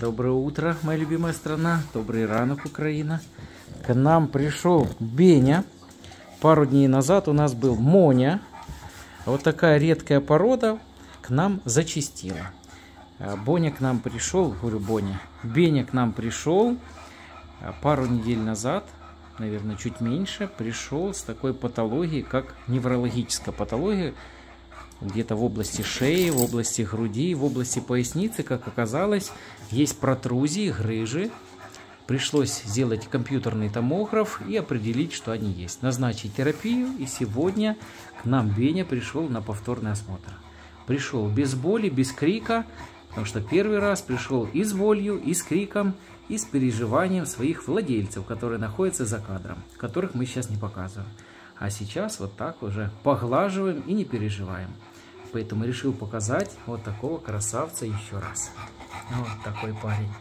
Доброе утро, моя любимая страна. Добрый ранок, Украина. К нам пришел Беня. Пару дней назад у нас был Моня. Вот такая редкая порода к нам зачистила. А, Боня к нам пришел, говорю, Боня. Беня к нам пришел а, пару недель назад, наверное, чуть меньше, пришел с такой патологией, как неврологическая патология, где-то в области шеи, в области груди, в области поясницы, как оказалось, есть протрузии, грыжи. Пришлось сделать компьютерный томограф и определить, что они есть. Назначить терапию, и сегодня к нам Беня пришел на повторный осмотр. Пришел без боли, без крика, потому что первый раз пришел и с болью, и с криком, и с переживанием своих владельцев, которые находятся за кадром, которых мы сейчас не показываем. А сейчас вот так уже поглаживаем и не переживаем. Поэтому решил показать вот такого красавца еще раз. Вот такой парень.